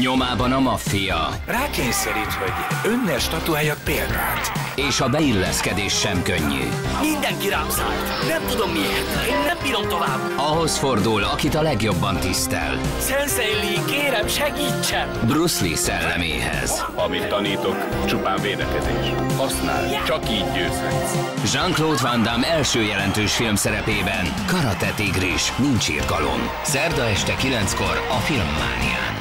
Nyomában a maffia. Rákényszerít, hogy önnel statuáljak példát. És a beilleszkedés sem könnyű. Mindenki rám szállt. Nem tudom miért. Én nem bírom tovább. Ahhoz fordul, akit a legjobban tisztel. Sensei Lee, kérem segítsen! Bruce Lee szelleméhez. Amit tanítok, csupán védekezés. Használ, csak így győzhetsz. Jean-Claude Van Damme első jelentős filmszerepében Karate Tigris, nincs irgalom. Szerda este 9-kor a Filmmánián.